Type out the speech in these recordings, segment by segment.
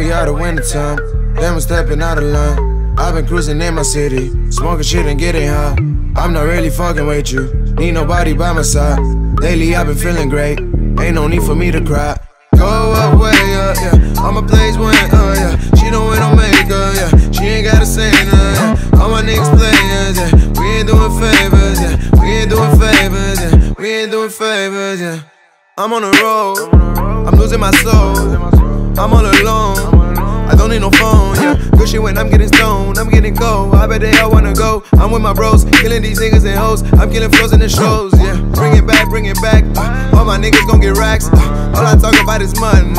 we out of winter time. Then we're stepping out of line. I've been cruising in my city, smoking shit and getting high. I'm not really fucking with you, need nobody by my side. Lately I've been feeling great, ain't no need for me to cry. Go away, way up, yeah. All my plays went, uh, yeah. She don't win no makeup, yeah. She ain't gotta say nothing, yeah. All my niggas players, yeah. We ain't doing favors, yeah. We ain't doing favors, yeah. We ain't doing favors, yeah. I'm on the road, I'm losing my soul. I'm all alone. I don't need no phone, yeah. Good shit when I'm getting stoned, I'm getting cold. I bet they all wanna go. I'm with my bros, killing these niggas and hoes. I'm killing flows in the shows, yeah. Bring it back, bring it back. Uh, all my niggas gon' get racks. Uh, all I talk about is money,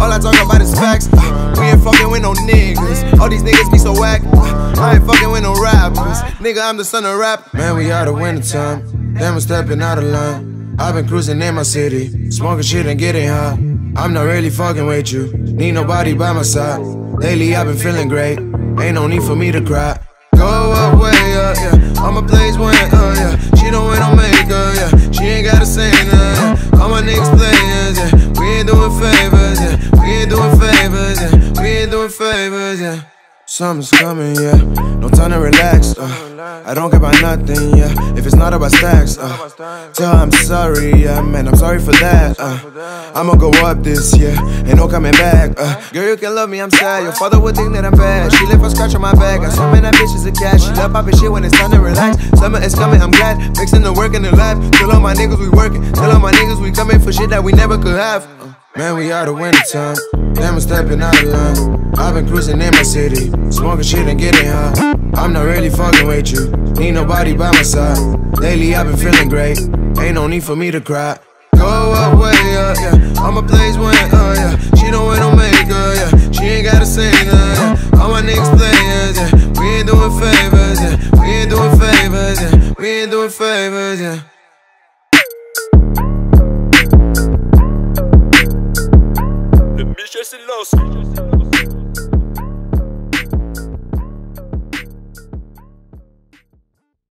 all I talk about is facts. Uh, we ain't fucking with no niggas. All these niggas be so whack. Uh, I ain't fucking with no rappers. Nigga, I'm the son of rap. Man, we out of winter time. Then we're stepping out of line. I've been cruising in my city, smoking shit and getting high. I'm not really fucking with you, need nobody by my side. Lately I've been feeling great, ain't no need for me to cry. Go away, way up, yeah. All my plays went, uh, yeah. She don't wear no makeup, yeah. She ain't gotta say nothing, yeah. All my niggas players, yeah. We ain't doing favors, yeah. We ain't doing favors, yeah. We ain't doing favors, yeah. Summer's coming, yeah. No time to relax, uh. I don't care about nothing, yeah. If it's not about stacks, uh. Tell I'm sorry, yeah, man. I'm sorry for that, uh. I'ma go up this year, ain't no coming back, uh. Girl, you can love me, I'm sad. Your father would think that I'm bad. She left a scratch on my back. I saw man, that bitch is a cat. She love popping shit when it's time to relax. Summer is coming, I'm glad. Mixing the work in the lab. Tell all my niggas we working. Tell all my niggas we coming for shit that we never could have. Uh. Man, we out of winter time. Then we're stepping out of line. I've been cruising in my city, smoking shit and getting high. I'm not really fucking with you, need nobody by my side. Lately I've been feeling great, ain't no need for me to cry. Go away, way up, yeah. All my plays went, uh, yeah. She don't wear no makeup, yeah. She ain't gotta say nothing, yeah. All my niggas players, yeah. We ain't doing favors, yeah. We ain't doing favors, yeah. We ain't doing favors, yeah. Mistress Lost.